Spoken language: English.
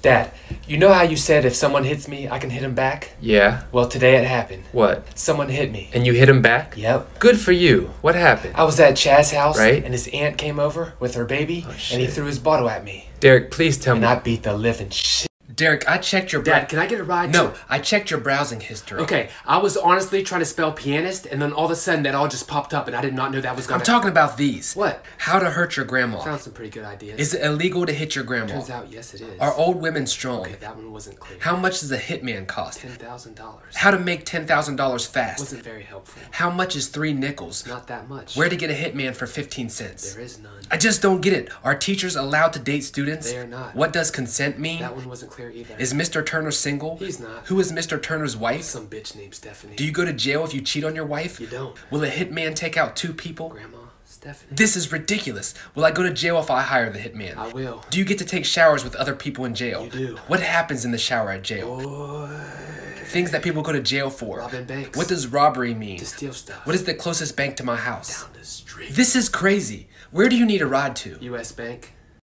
Dad, you know how you said if someone hits me, I can hit him back? Yeah. Well, today it happened. What? Someone hit me. And you hit him back? Yep. Good for you. What happened? I was at Chaz's house, Right. and his aunt came over with her baby, Oh, and he threw his bottle at me. Derek, please tell And me. I beat the living shit. Derek, I checked your. Dad, can I get a ride? No, too? I checked your browsing history. Okay, I was honestly trying to spell pianist, and then all of a sudden that all just popped up, and I did not know that was gonna. I'm talking about these. What? How to hurt your grandma. Sounds some pretty good ideas. Is it illegal to hit your grandma? Turns out, yes, it is. Are old women strong? okay, that one wasn't clear. How much does a hitman cost? Ten thousand dollars. How to make ten thousand dollars fast? Wasn't very helpful. How much is three nickels? Not that much. Where to get a hitman for fifteen cents? There is none. I just don't get it. Are teachers allowed to date students? They are not. What does consent mean? That one wasn't clear either. Is Mr. Turner single? He's not. Who is Mr. Turner's wife? some bitch named Stephanie? Do you go to jail if you cheat on your wife? You don't. Will a hitman take out two people? Grandma, Stephanie. This is ridiculous. Will I go to jail if I hire the hitman? I will. Do you get to take showers with other people in jail? You do. What happens in the shower at jail? Boy, Things that people go to jail for. robbing banks. What does robbery mean? to steal stuff? What is the closest bank to my house? down the street? This is crazy. Where do you need a ride to? U.S. Bank.